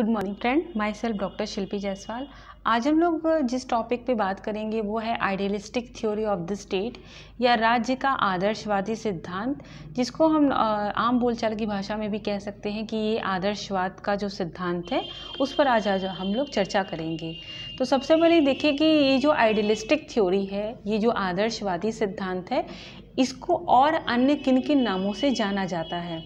Good morning friend my self doctor Shilpi Jaiswal आज हम लोग जिस टॉपिक पे बात करेंगे वो है idealistic theory of the state या राज्य का आदर्शवादी सिद्धांत, जिसको हम आम बोलचाल की भाषा में भी कह सकते हैं कि ये आदर्शवाद का जो सिद्धांत है, उस पर आज आज हम लोग चर्चा करेंगे। तो सबसे पहले देखिए कि ये जो आइडियलिस्टिक थ्योरी है, ये जो आदर्शवादी सिद्धांत है, इसको और अन्य किन किन नामों से जाना जाता है?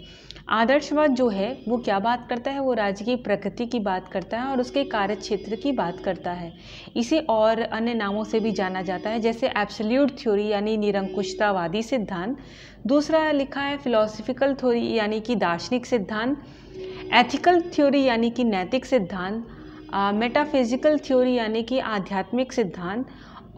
आदर्शवाद जो है, वो क्या बात करता है? वो राज्य की प्रकृति की बात करता है और उसके कार्य क्षेत्र की बात करता है। इसे और अन्य नामों से भी जाना जाता है, जैसे एब्सोल्यूट थ्योरी यानी निरंकुशतावादी सिद्धांत। दूसरा लिखा है फिलोसफिकल थ्योरी यानी कि दार्शनिक सिद्धांत। एथिकल थ्योरी यानी कि नैतिक सिद्धांत। मेटाफिजिकल थ्योरी यानी कि आध्यात्मिक सिद्धांत।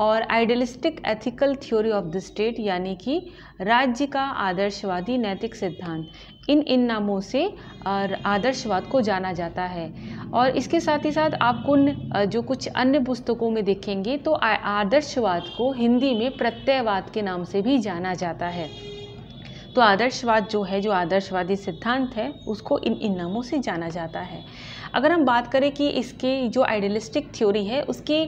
और idealistic ethical theory of the state, यानी कि राज्य का आदर्शवादी नैतिक सिद्धांत, इन इन नामों से आदर्शवाद को जाना जाता है। और इसके साथ ही साथ आप कुन जो कुछ अन्य पुस्तकों में देखेंगे तो आदर्शवाद को हिंदी में प्रत्ययवाद के नाम से भी जाना जाता है। तो आदर्शवाद जो है, जो आदर्शवादी सिद्धांत है, उसको इन इन नामों से जाना जाता है। अगर हम बात करें कि इसके जो आइडियलिस्टिक थ्योरी है, उसके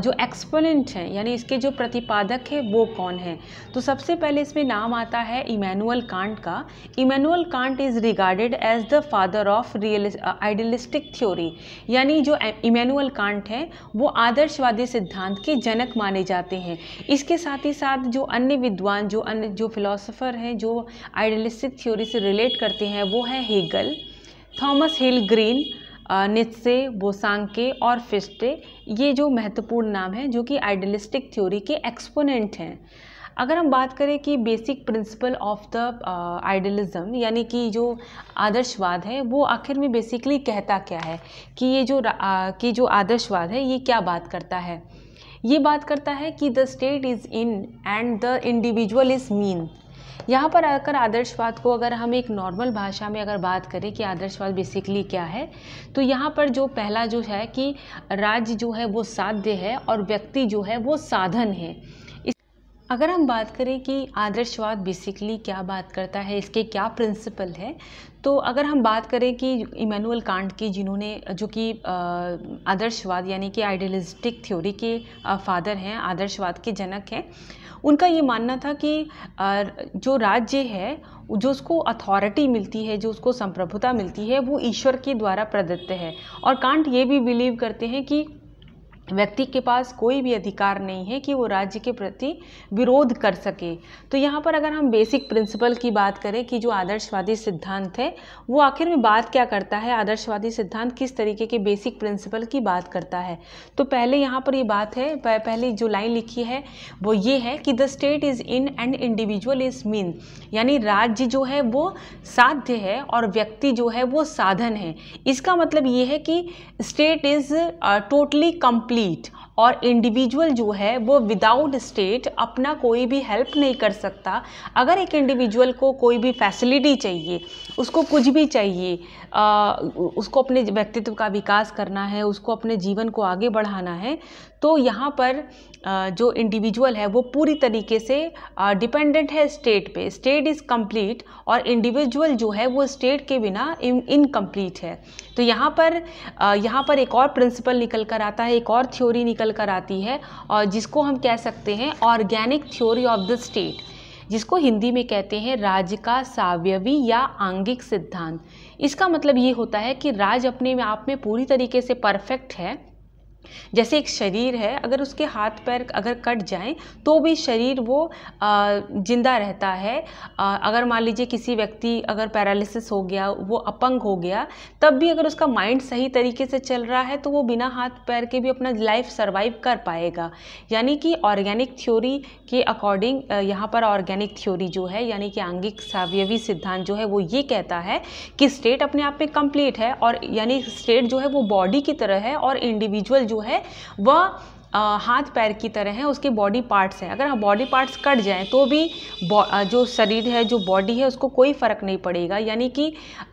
जो एक्सपोनेंट हैं, यानी इसके जो प्रतिपादक है, वो कौन है? तो सबसे पहले इसमें नाम आता है इमैनुअल कांट का। Immanuel Kant is regarded as the father of real idealistic theory यानी जो इमैनुअल कांट है, वो आदर्शवादी सिद्धांत के जनक माने जाते हैं। इसके साथ ही साथ जो अन्य विद्वान, जो अन्य, जो फिलोसोफर हैं, जो आइडियलिस्टिक थ्योरी से रिलेट करते हैं वो है Hegel Thomas Hill Green Nietzsche Bosanquet और फिस्टे ये जो महत्वपूर्ण नाम हैं जो कि आइडियलिस्टिक थ्योरी के एक्सपोनेंट हैं। अगर हम बात करें कि basic principle of the idealism यानी कि जो आदर्शवाद है वो आखिर में बेसिकली कहता क्या है? कि ये जो uh, कि जो आदर्शवाद है ये क्या बात करता है? ये बात करता है कि the state is in end the individual is mean यहाँ पर आकर आदर्शवाद को अगर हम एक नॉर्मल भाषा में अगर बात करें कि आदर्शवाद बेसिकली क्या है तो यहाँ पर जो पहला जो है कि राज्य जो है वो साध्य है और व्यक्ति जो है वो साधन है। अगर हम बात करें कि आदर्शवाद बेसिकली क्या बात करता है, इसके क्या प्रिंसिपल है तो अगर हम बात करें कि इमैनुअल कांट की, जिन्होंने जो कि आदर्शवाद यानी कि आइडियलिस्टिक थ्योरी के फादर हैं, आदर्शवाद के जनक हैं उनका ये मानना था कि जो राज्य है, जो उसको अथॉरिटी मिलती है, जो उसको संप्रभुता मिलती है, वो ईश्वर के द्वारा प्रदत्त है। और कांट ये भी बिलीव करते हैं कि व्यक्ति के पास कोई भी अधिकार नहीं है कि वो राज्य के प्रति विरोध कर सके। तो यहाँ पर अगर हम बेसिक प्रिंसिपल की बात करें कि जो आदर्शवादी सिद्धांत है, वो आखिर में बात क्या करता है? आदर्शवादी सिद्धांत किस तरीके के बेसिक प्रिंसिपल की बात करता है? तो पहले यहाँ पर ये बात है पहले जो लाइन लिखी है, वो ये है कि the state is in end individual is mean यानी राज्य जो है, वो साध्य है और व्यक्ति जो है, वो साधन है। इसका मतलब ये है कि state is totally complete complete और इंडिविजुअल जो है वो विदाउट स्टेट अपना कोई भी हेल्प नहीं कर सकता। अगर एक इंडिविजुअल को कोई भी फैसिलिटी चाहिए उसको कुछ भी चाहिए आ, उसको अपने व्यक्तित्व का विकास करना है उसको अपने जीवन को आगे बढ़ाना है तो यहाँ पर जो इंडिविजुअल है वो पूरी तरीके से डिपेंडेंट है स्टेट पे। स्टेट इज़ कंप्लीट और इंडिविजुअल जो है वो स्टेट के बिना इनकम्प्लीट है। तो यहाँ पर यहाँ पर एक और प्रिंसिपल निकल कर आता है एक और थ्योरी निकल कर आती है और जिसको हम कह सकते हैं organic theory of the state, जिसको हिंदी में कहते हैं राज्य का सावयवी या आंगिक सिद्धांत। इसका मतलब ये होता है कि राज्य अपने आप में पूरी तरीके से परफेक्ट है जैसे एक शरीर है, अगर उसके हाथ पैर अगर कट जाएँ तो भी शरीर वो ज़िंदा रहता है। अगर मान लीजिए किसी व्यक्ति अगर पैरालिसिस हो गया, वो अपंग हो गया, तब भी अगर उसका माइंड सही तरीके से चल रहा है तो वो बिना हाथ पैर के भी अपना लाइफ सर्वाइव कर पाएगा। यानी कि ऑर्गेनिक थ्योरी के अकॉर्डिंग यहाँ पर ऑर्गेनिक थ्योरी जो है, यानी कि आंगिक सावयवी सिद्धांत जो है, वो ये कहता है कि स्टेट अपने आप में कंप्लीट है और यानी स्टेट जो है, वो बॉडी की तरह है और इंडिविजुअल जो है, वह हाथ पैर की तरह है, उसके बॉडी पार्ट्स हैं। अगर हम बॉडी पार्ट्स कट जाएँ तो भी जो शरीर है, जो बॉडी है, उसको कोई फ़र्क नहीं पड़ेगा। यानी कि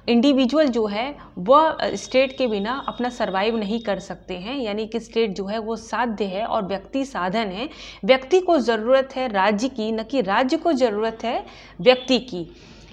इंडिविजुअल जो है, वह स्टेट के बिना अपना सर्वाइव नहीं कर सकते हैं। यानी कि स्टेट जो है, वो साध्य है और व्यक्ति साधन है। व्यक्ति को ज़रूरत है राज्य की, न कि राज्य को ज़रूरत है व्यक्ति की।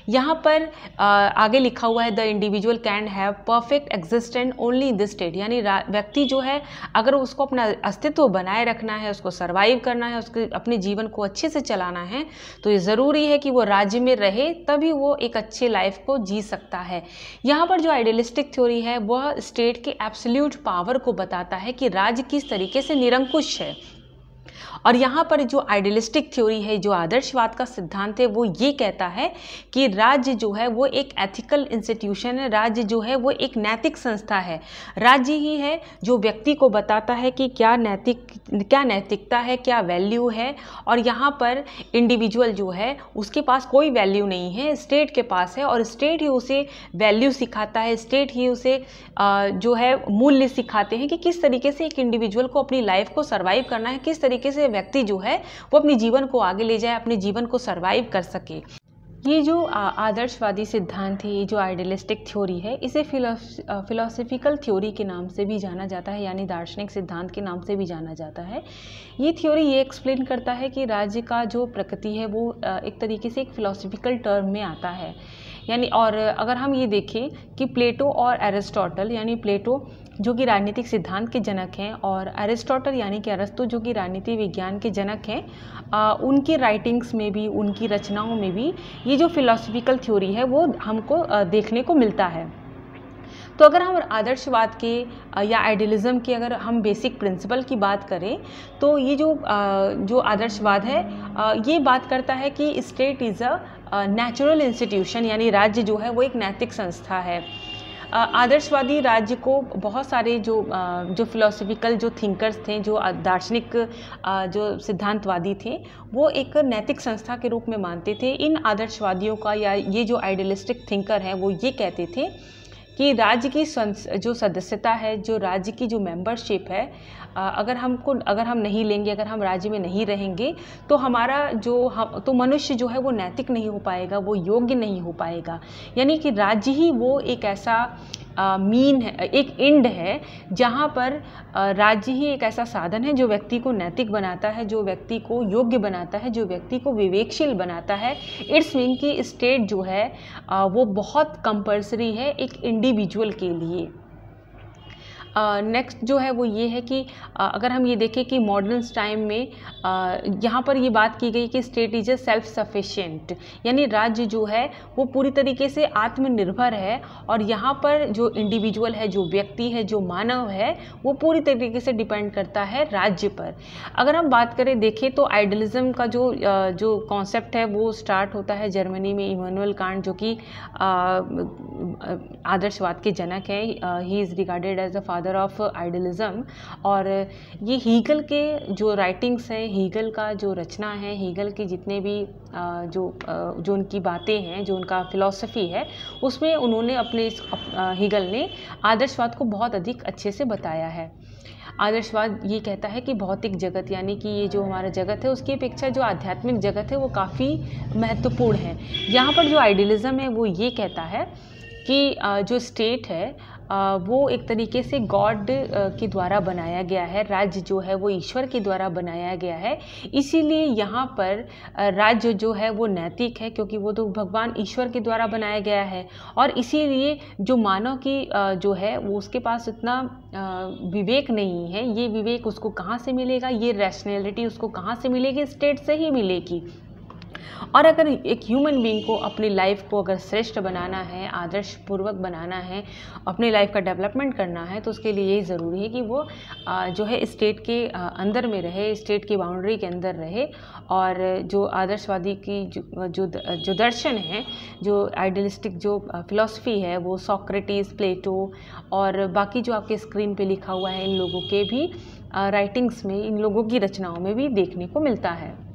यहाँ पर आगे लिखा हुआ है the individual can have perfect existent only in this state यानी व्यक्ति जो है, अगर उसको अपना अस्तित्व बनाए रखना है, उसको सर्वाइव करना है, उसके, अपने जीवन को अच्छे से चलाना है तो ये ज़रूरी है कि वो राज्य में रहे, तभी वो एक अच्छे लाइफ को जी सकता है। यहाँ पर जो आइडियलिस्टिक थ्योरी है, वह स्टेट के एब्सोल्यूट पावर को बताता है कि राज्य किस तरीके से निरंकुश है। और यहाँ पर जो आइडियलिस्टिक थ्योरी है, जो आदर्शवाद का सिद्धांत है, वो ये कहता है कि राज्य जो है, वो एक एथिकल इंस्टीट्यूशन है। राज्य जो है, वो एक नैतिक संस्था है। राज्य ही है जो व्यक्ति को बताता है कि क्या नैतिक, क्या नैतिकता है, क्या वैल्यू है और यहाँ पर इंडिविजुअल जो है, उसके पास कोई वैल्यू नहीं है। स्टेट के पास है और स्टेट ही उसे वैल्यू सिखाता है। स्टेट ही उसे जो है, मूल्य सिखाते हैं कि किस तरीके से एक इंडिविजुअल को अपनी लाइफ को सर्वाइव करना है, किस तरीके से व्यक्ति जो है, वो अपने जीवन को आगे ले जाए, अपने जीवन को सर्वाइव कर सके। ये जो आदर्शवादी सिद्धांत है, ये जो आइडियलिस्टिक थ्योरी है, इसे फिलोसफिकल थ्योरी के नाम से भी जाना जाता है, यानी दार्शनिक सिद्धांत के नाम से भी जाना जाता है। ये थ्योरी ये एक्सप्लेन करता है कि राज्य का जो प्रकृति है, वो एक तरीके से एक फिलोसफिकल टर्म में आता है। यानी और अगर हम ये देखें कि प्लेटो और एरिस्टोटल, यानी प्लेटो जो कि राजनीतिक सिद्धांत के जनक हैं और एरिस्टोटल यानी कि अरस्तु, जो कि राजनीति विज्ञान के जनक हैं उनकी राइटिंग्स में भी, उनकी रचनाओं में भी ये जो फिलोसफिकल थ्योरी है, वो हमको देखने को मिलता है। तो अगर हम आदर्शवाद के या आइडियलिज्म के अगर हम बेसिक प्रिंसिपल की बात करें तो ये जो जो आदर्शवाद है ये बात करता है कि state is a natural institution यानी राज्य जो है, वो एक नैतिक संस्था है। आदर्शवादी राज्य को बहुत सारे जो जो फिलोसफिकल जो थिंकर्स थे, जो दार्शनिक जो सिद्धांतवादी थे, वो एक नैतिक संस्था के रूप में मानते थे। इन आदर्शवादियों का या ये जो आइडियलिस्टिक थिंकर हैं, वो ये कहते थे कि राज्य की जो सदस्यता है, जो राज्य की जो मेंबरशिप है अगर हमको, अगर हम नहीं लेंगे, अगर हम राज्य में नहीं रहेंगे तो हमारा जो हम तो मनुष्य जो है वो नैतिक नहीं हो पाएगा, वो योग्य नहीं हो पाएगा। यानी कि राज्य ही वो एक ऐसा मीन है एक इंड है, जहाँ पर राज्य ही एक ऐसा साधन है जो व्यक्ति को नैतिक बनाता है, जो व्यक्ति को योग्य बनाता है, जो व्यक्ति को विवेकशील बनाता है। इट्स मीन की स्टेट जो है वो बहुत कंपल्सरी है एक इंडिविजुअल के लिए। नेक्स्ट जो है वो ये है कि अगर हम ये देखें कि मॉडर्न टाइम में यहाँ पर ये बात की गई कि state is a self sufficient यानी राज्य जो है वो पूरी तरीके से आत्मनिर्भर है और यहाँ पर जो इंडिविजुअल है, जो व्यक्ति है, जो मानव है, वो पूरी तरीके से डिपेंड करता है राज्य पर। अगर हम बात करें, देखें तो आइडलिज्म का जो जो कॉन्सेप्ट है वो स्टार्ट होता है जर्मनी में इमानुअल कांड जो कि आदर्शवाद के जनक है। He is regarded as a father father of idealism और ये हीगल के जो राइटिंग्स हैं हीगल का जो रचना है हीगल की जितने भी जो जो उनकी बातें हैं, जो उनका फ़िलासफ़ी है, उसमें उन्होंने अपने इस हीगल ने आदर्शवाद को बहुत अधिक अच्छे से बताया है। आदर्शवाद ये कहता है कि भौतिक जगत, यानी कि ये जो हमारा जगत है, उसकी अपेक्षा जो आध्यात्मिक जगत है, वो काफ़ी महत्वपूर्ण है। यहाँ पर जो आइडियलिज़म है, वो ये कहता है कि जो स्टेट है वो एक तरीके से गॉड के द्वारा बनाया गया है, राज्य जो है वो ईश्वर के द्वारा बनाया गया है। इसीलिए यहाँ पर राज्य जो है वो नैतिक है, क्योंकि वो तो भगवान ईश्वर के द्वारा बनाया गया है। और इसीलिए जो मानव की जो है वो उसके पास इतना विवेक नहीं है, ये विवेक उसको कहाँ से मिलेगा, ये रैशनैलिटी उसको कहाँ से मिलेगी स्टेट से ही मिलेगी। और अगर एक ह्यूमन बींग को अपनी लाइफ को अगर श्रेष्ठ बनाना है आदर्श पूर्वक बनाना है अपनी लाइफ का डेवलपमेंट करना है तो उसके लिए यही ज़रूरी है कि वो जो है स्टेट के अंदर में रहे स्टेट की बाउंड्री के अंदर रहे और जो आदर्शवादी की जो जो, जो दर्शन है जो आइडियलिस्टिक जो फिलॉसफी है वो सॉक्रेटिस प्लेटो और बाकी जो आपके स्क्रीन पे लिखा हुआ है इन लोगों के भी राइटिंग्स में इन लोगों की रचनाओं में भी देखने को मिलता है।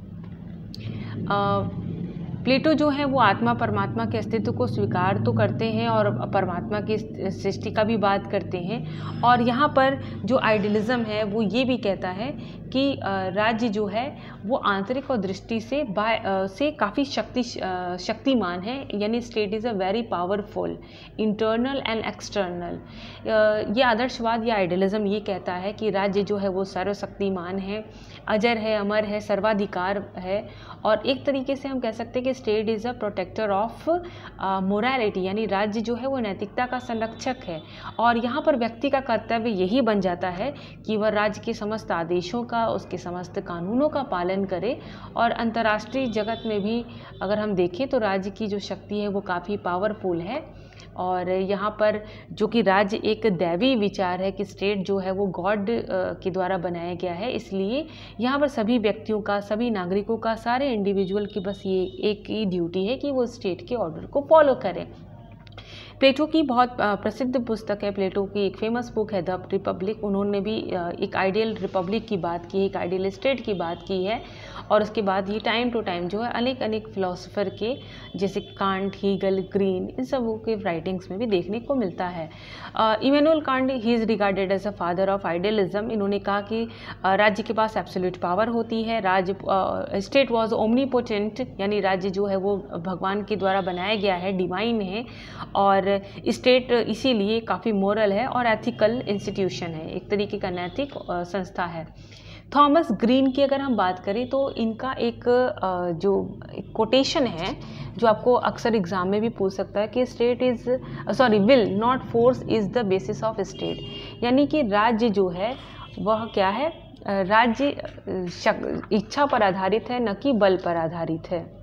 प्लेटो जो है वो आत्मा परमात्मा के अस्तित्व को स्वीकार तो करते हैं और परमात्मा की सृष्टि का भी बात करते हैं। और यहाँ पर जो आइडियलिज़म है, वो ये भी कहता है कि राज्य जो है, वो आंतरिक और दृष्टि से बाय से काफ़ी शक्ति शक्तिमान है। यानी state is a very powerful internal and external ये आदर्शवाद या आइडियलिज़म ये कहता है कि राज्य जो है वो सर्वशक्तिमान है। अजर है, अमर है, सर्वाधिकार है और एक तरीके से हम कह सकते हैं कि state is a protector of morality यानी राज्य जो है वो नैतिकता का संरक्षक है। और यहाँ पर व्यक्ति का कर्तव्य यही बन जाता है कि वह राज्य के समस्त आदेशों का, उसके समस्त कानूनों का पालन करे और अंतर्राष्ट्रीय जगत में भी अगर हम देखें तो राज्य की जो शक्ति है वो काफ़ी पावरफुल है। और यहाँ पर जो कि राज्य एक दैवी विचार है कि स्टेट जो है वो गॉड के द्वारा बनाया गया है। इसलिए यहाँ पर सभी व्यक्तियों का, सभी नागरिकों का, सारे इंडिविजुअल की बस ये एक ही ड्यूटी है कि वो स्टेट के ऑर्डर को फॉलो करें। प्लेटो की बहुत प्रसिद्ध पुस्तक है, प्लेटो की एक फ़ेमस बुक है, द रिपब्लिक। उन्होंने भी एक आइडियल रिपब्लिक की बात की, एक आइडियल स्टेट की बात की है। और उसके बाद ये टाइम टू टाइम जो है अनेक अनेक फिलोसोफर के, जैसे कांट हीगल ग्रीन इन सब के राइटिंग्स में भी देखने को मिलता है। Immanuel Kant he is regarded as a father of idealism इन्होंने कहा कि राज्य के पास एब्सोल्यूट पावर होती है। राज्य स्टेट वॉज़ ओमनीपोटेंट यानी राज्य जो है वो भगवान के द्वारा बनाया गया है डिवाइन है। और स्टेट इसीलिए काफ़ी मोरल है और एथिकल इंस्टीट्यूशन है। एक तरीके का नैतिक संस्था है। थॉमस ग्रीन की अगर हम बात करें तो इनका एक जो कोटेशन है, जो आपको अक्सर एग्ज़ाम में भी पूछ सकता है कि state is sorry will not force is the basis of state यानी कि राज्य जो है, वह क्या है? राज्य इच्छा पर आधारित है, न कि बल पर आधारित है।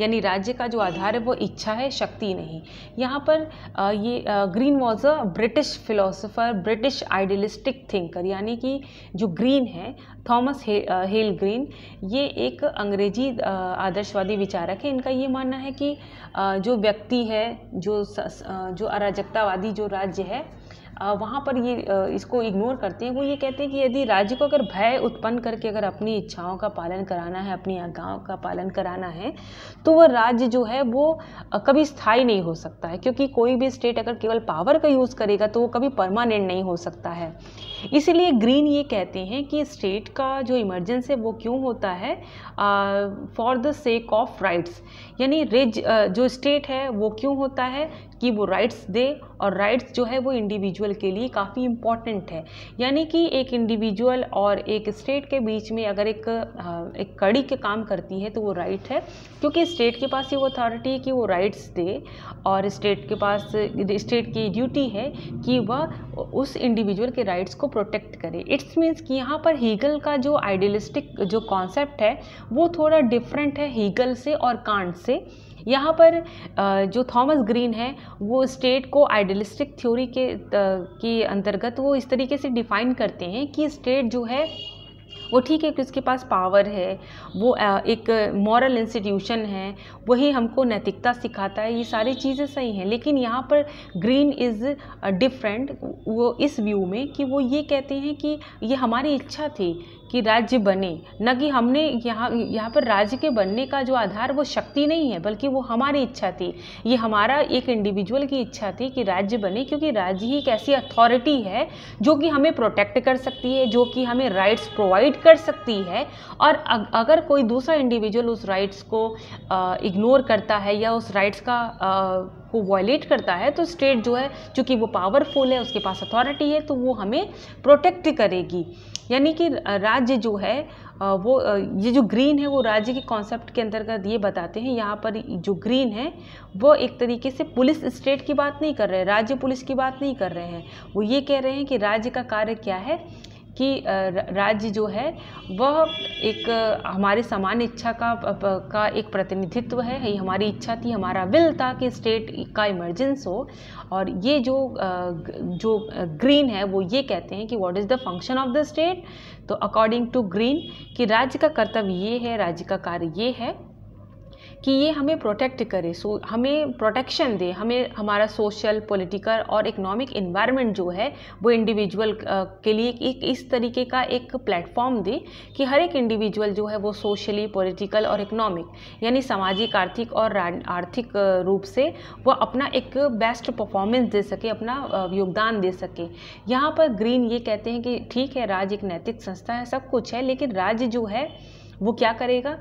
यानी राज्य का जो आधार है वो इच्छा है शक्ति नहीं। यहाँ पर ये Green was a British philosopher British idealistic thinker यानी कि जो ग्रीन है थॉमस हे, हेल ग्रीन ये एक अंग्रेज़ी आदर्शवादी विचारक है। इनका ये मानना है कि जो व्यक्ति है जो जो अराजकतावादी जो राज्य है वहाँ पर ये इसको इग्नोर करते हैं। वो ये कहते हैं कि यदि राज्य को अगर भय उत्पन्न करके अगर अपनी इच्छाओं का पालन कराना है, अपनी आज्ञाओं का पालन कराना है तो वह राज्य जो है वो कभी स्थायी नहीं हो सकता है। क्योंकि कोई भी स्टेट अगर केवल पावर का यूज़ करेगा तो वो कभी परमानेंट नहीं हो सकता है। इसीलिए ग्रीन ये कहते हैं कि स्टेट का जो इमरजेंस है, वो क्यों होता है? For the sake of rights यानी रिज जो स्टेट है, वो क्यों होता है? कि वो राइट्स दे और राइट्स जो है वो इंडिविजुअल के लिए काफ़ी इंपॉर्टेंट है। यानी कि एक इंडिविजुअल और एक स्टेट के बीच में अगर एक एक कड़ी के काम करती है तो वो राइट है। क्योंकि स्टेट के पास ये वो अथॉरिटी है कि वो राइट्स दे और स्टेट के पास स्टेट की ड्यूटी है कि वह उस इंडिविजुअल के राइट्स को प्रोटेक्ट करे। इट्स मीन्स कि यहाँ पर हीगल का जो आइडियलिस्टिक जो कॉन्सेप्ट है, वो थोड़ा डिफरेंट है हीगल से और कांट से। यहाँ पर जो थॉमस ग्रीन है, वो स्टेट को आइडियलिस्टिक थ्योरी के के अंतर्गत वो इस तरीके से डिफाइन करते हैं कि स्टेट जो है, वो ठीक है कि उसके पास पावर है, वो एक मॉरल इंस्टीट्यूशन है, वही हमको नैतिकता सिखाता है, ये सारी चीज़ें सही हैं। लेकिन यहाँ पर ग्रीन इज़ डिफरेंट, वो इस व्यू में कि वो ये कहते हैं कि ये हमारी इच्छा थी कि राज्य बने, न कि हमने यहाँ यहाँ पर राज्य के बनने का जो आधार, वो शक्ति नहीं है, बल्कि वो हमारी इच्छा थी। ये हमारा एक इंडिविजुअल की इच्छा थी कि राज्य बने, क्योंकि राज्य ही एक ऐसी अथॉरिटी है, जो कि हमें प्रोटेक्ट कर सकती है, जो कि हमें राइट्स प्रोवाइड कर सकती है। और अगर कोई दूसरा इंडिविजुअल उस राइट्स को इग्नोर करता है या उस राइट्स का को वॉयलेट करता है तो स्टेट जो है, चूँकि वो पावरफुल है, उसके पास अथॉरिटी है तो वो हमें प्रोटेक्ट करेगी। यानी कि राज्य जो है वो ये जो ग्रीन है, वो राज्य के कॉन्सेप्ट के अंतर्गत ये बताते हैं, यहाँ पर जो ग्रीन है, वो एक तरीके से पुलिस स्टेट की बात नहीं कर रहे राज्य पुलिस की बात नहीं कर रहे हैं। वो ये कह रहे हैं कि राज्य का कार्य क्या है? कि राज्य जो है, वह एक हमारे सामान्य इच्छा का का एक प्रतिनिधित्व है। ये हमारी इच्छा थी, हमारा विल था कि स्टेट का इमरजेंस हो। और ये जो जो ग्रीन है, वो ये कहते हैं कि what is the function of the state तो अकॉर्डिंग टू ग्रीन कि राज्य का कर्तव्य ये है, राज्य का कार्य ये है। कि ये हमें प्रोटेक्ट करे सो हमें प्रोटेक्शन दे, हमें हमारा सोशल पॉलिटिकल और इकोनॉमिक इन्वायरमेंट जो है, वो इंडिविजुअल के लिए एक इस तरीके का एक प्लेटफॉर्म दे कि हर एक इंडिविजुअल जो है वो सोशली पॉलिटिकल और इकोनॉमिक यानी सामाजिक, आर्थिक और आर्थिक रूप से वो अपना एक बेस्ट परफॉर्मेंस दे सके, अपना योगदान दे सके। यहाँ पर ग्रीन ये कहते हैं कि ठीक है, राज्य एक नैतिक संस्था है, सब कुछ है, लेकिन राज्य जो है वो क्या करेगा?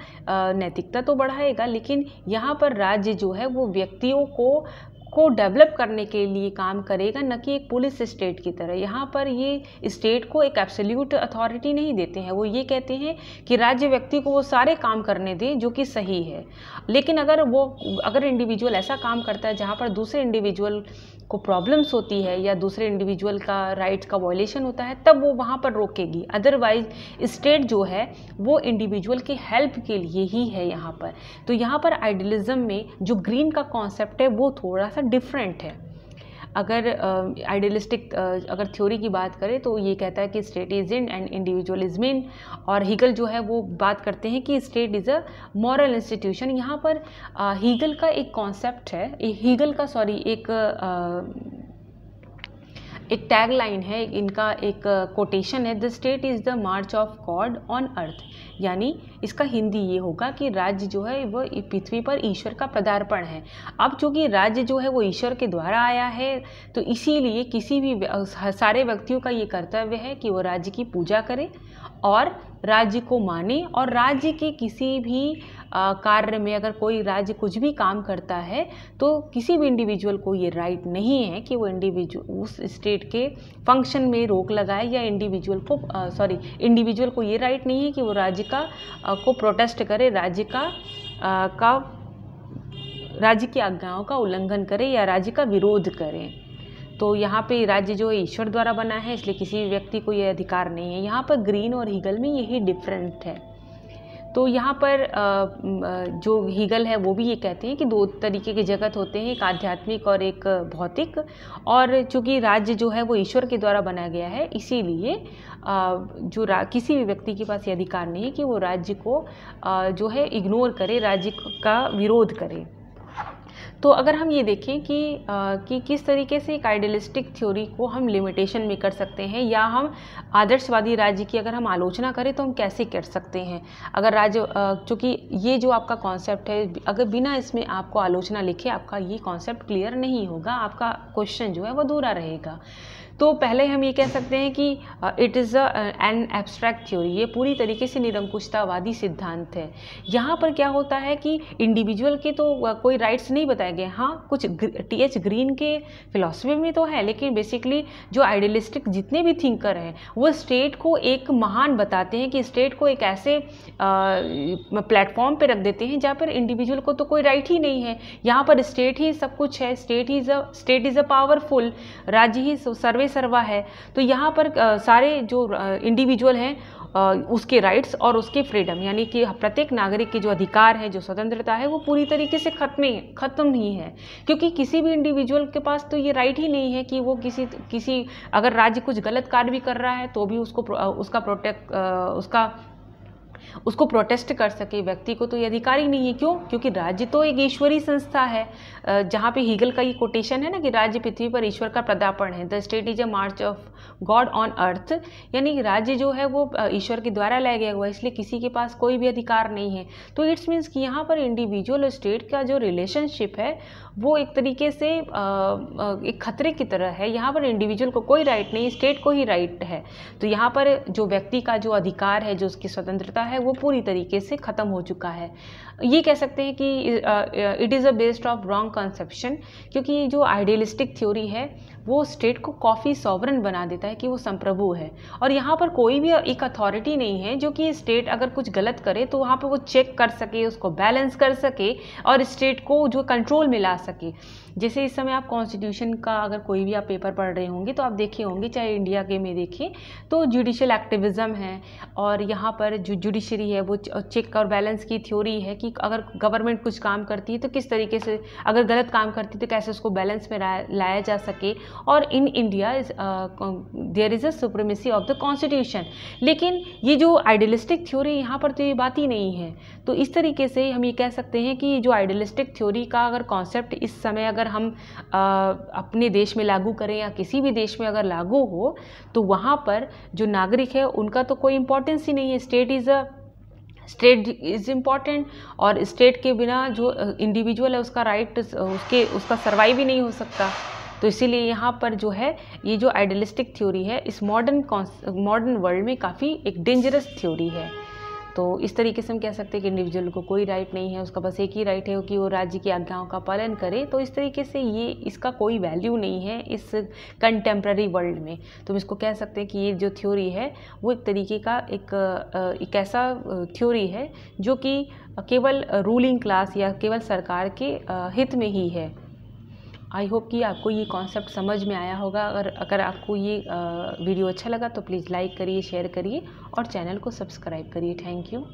नैतिकता तो बढ़ाएगा, लेकिन यहाँ पर राज्य जो है वो व्यक्तियों को को डेवलप करने के लिए काम करेगा, न कि एक पुलिस स्टेट की तरह। यहाँ पर ये स्टेट को एक एब्सोल्यूट अथॉरिटी नहीं देते हैं। वो ये कहते हैं कि राज्य व्यक्ति को वो सारे काम करने दें जो कि सही है। लेकिन अगर वो, अगर इंडिविजुअल ऐसा काम करता है जहाँ पर दूसरे इंडिविजुअल को प्रॉब्लम्स होती है या दूसरे इंडिविजुअल का राइट्स का वॉयलेशन होता है, तब वो वहाँ पर रोकेगी। अदरवाइज़ स्टेट जो है, वो इंडिविजुअल की हेल्प के लिए ही है यहाँ पर। तो यहाँ पर आइडियलिज्म में जो ग्रीन का कॉन्सेप्ट है, वो थोड़ा सा डिफरेंट है। अगर आइडियलिस्टिक अगर थ्योरी की बात करें तो ये कहता है कि state is in end individual is mean और हीगल जो है, वो बात करते हैं कि state is a moral institution यहाँ पर हीगल का एक कॉन्सेप्ट है हीगल का सॉरी एक एक टैग लाइन है, इनका एक कोटेशन है the state is the march of God on earth यानी इसका हिंदी ये होगा कि राज्य जो है, वो पृथ्वी पर ईश्वर का पदार्पण है। अब चूँकि राज्य जो है, वो ईश्वर के द्वारा आया है तो इसीलिए किसी भी सारे व्यक्तियों का ये कर्तव्य है कि वो राज्य की पूजा करें और राज्य को माने और राज्य के किसी भी कार्य में अगर कोई राज्य कुछ भी काम करता है तो किसी भी इंडिविजुअल को ये राइट नहीं है कि वो इंडिविजुअल उस स्टेट के फ़ंक्शन में रोक लगाए या इंडिविजुअल को सॉरी इंडिविजुअल को ये राइट नहीं है कि वो राज्य का आ, को प्रोटेस्ट करे राज्य का आ, का राज्य की आज्ञाओं का उल्लंघन करे या राज्य का विरोध करें। तो यहाँ पे राज्य जो है ईश्वर द्वारा बना है, इसलिए किसी व्यक्ति को यह अधिकार नहीं है। यहाँ पर ग्रीन और हीगल में यही डिफरेंट है। तो यहाँ पर जो हीगल है, वो भी ये कहते हैं कि दो तरीके के जगत होते हैं, एक आध्यात्मिक और एक भौतिक। और चूँकि राज्य जो है, वो ईश्वर के द्वारा बनाया गया है, इसीलिए जो किसी भी व्यक्ति के पास ये अधिकार नहीं है कि वो राज्य को जो है इग्नोर करे, राज्य का विरोध करे। तो अगर हम ये देखें कि आ, कि किस तरीके से एक आइडियलिस्टिक थ्योरी को हम लिमिटेशन में कर सकते हैं या हम आदर्शवादी राज्य की अगर हम आलोचना करें तो हम कैसे कर सकते हैं? अगर राज्य चूँकि ये जो आपका कॉन्सेप्ट है अगर बिना इसमें आपको आलोचना लिखे आपका ये कॉन्सेप्ट क्लियर नहीं होगा आपका क्वेश्चन जो है वो दूरा रहेगा। तो पहले हम ये कह सकते हैं कि it is an abstract theory ये पूरी तरीके से निरंकुशतावादी सिद्धांत है। यहाँ पर क्या होता है कि इंडिविजुअल के तो कोई राइट्स नहीं बताए गए। हाँ कुछ टी एच ग्रीन के फिलोसफी में तो है लेकिन बेसिकली जो आइडियलिस्टिक जितने भी थिंकर हैं वो स्टेट को एक महान बताते हैं कि स्टेट को एक ऐसे प्लेटफॉर्म uh, पे रख देते हैं जहाँ पर इंडिविजुअल को तो कोई राइट ही नहीं है। यहाँ पर स्टेट ही सब कुछ है। State is a state is a powerful राज्य ही सर्वे सर्वा है। तो यहाँ पर सारे जो इंडिविजुअल हैं उसके राइट्स और उसके फ्रीडम यानी कि प्रत्येक नागरिक के जो अधिकार है, जो स्वतंत्रता है, वो पूरी तरीके से खत्म खत्म ही है। क्योंकि किसी भी इंडिविजुअल के पास तो ये राइट ही नहीं है कि वो किसी किसी, अगर राज्य कुछ गलत कार्य भी कर रहा है तो भी उसको उसका प्रोटेक्ट उसका उसको प्रोटेस्ट कर सके, व्यक्ति को तो ये अधिकार ही नहीं है। क्यों? क्योंकि राज्य तो एक ईश्वरीय संस्था है। जहाँ पे हीगल का ये कोटेशन है ना कि राज्य पृथ्वी पर ईश्वर का प्रदापण है। The state is a march of God on earth यानी राज्य जो है वो ईश्वर के द्वारा लाया गया हुआ है, इसलिए किसी के पास कोई भी अधिकार नहीं है। तो इट्स मीन्स कि यहाँ पर इंडिविजुअल और स्टेट का जो रिलेशनशिप है, वो एक तरीके से एक खतरे की तरह है। यहाँ पर इंडिविजुअल को कोई राइट नहीं स्टेट को ही राइट है। तो यहाँ पर जो व्यक्ति का जो अधिकार है, जो उसकी स्वतंत्रता है वो पूरी तरीके से ख़त्म हो चुका है। ये कह सकते हैं कि it is a based of wrong conception क्योंकि जो आइडियलिस्टिक थ्योरी है वो स्टेट को काफ़ी सॉवरन बना देता है कि वो संप्रभु है। और यहाँ पर कोई भी एक अथॉरिटी नहीं है, जो कि स्टेट अगर कुछ गलत करे तो वहाँ पर वो चेक कर सके, उसको बैलेंस कर सके और स्टेट को जो कंट्रोल में ला सके। जैसे इस समय आप कॉन्स्टिट्यूशन का अगर कोई भी आप पेपर पढ़ रहे होंगे तो आप देखे होंगे, चाहे इंडिया के में देखें तो जुडिशल एक्टिविज़म है। और यहाँ पर जो जुडिशरी है, वो चेक और बैलेंस की थ्योरी है कि अगर गवर्नमेंट कुछ काम करती है तो किस तरीके से अगर गलत काम करती है तो कैसे उसको बैलेंस में लाया जा सके। और in India is there is a supremacy of the constitution लेकिन ये जो आइडियलिस्टिक थ्योरी यहाँ पर तो ये बात ही नहीं है। तो इस तरीके से हम ये कह सकते हैं कि जो आइडियलिस्टिक थ्योरी का अगर कॉन्सेप्ट इस समय अगर हम आ, अपने देश में लागू करें या किसी भी देश में अगर लागू हो तो वहाँ पर जो नागरिक है उनका तो कोई इम्पोर्टेंस ही नहीं है। State is a state is important और स्टेट के बिना जो इंडिविजुअल है उसका राइट right, उसके उसका सर्वाइव ही नहीं हो सकता। तो इसीलिए यहाँ पर जो है, ये जो आइडियलिस्टिक थ्योरी है, इस मॉडर्न मॉडर्न वर्ल्ड में काफ़ी एक डेंजरस थ्योरी है। तो इस तरीके से हम कह सकते हैं कि इंडिविजुअल को कोई राइट नहीं है, उसका बस एक ही राइट है कि वो राज्य की आज्ञाओं का पालन करे। तो इस तरीके से ये, इसका कोई वैल्यू नहीं है इस कंटेम्प्रेरी वर्ल्ड में। तो हम इसको कह सकते हैं कि ये जो थ्योरी है, वो एक तरीके का एक एक ऐसा थ्योरी है जो कि केवल रूलिंग क्लास या केवल सरकार के हित में ही है। आई होप कि आपको ये कॉन्सेप्ट समझ में आया होगा। अगर अगर आपको ये वीडियो अच्छा लगा तो प्लीज़ लाइक करिए शेयर करिए और चैनल को सब्सक्राइब करिए। Thank you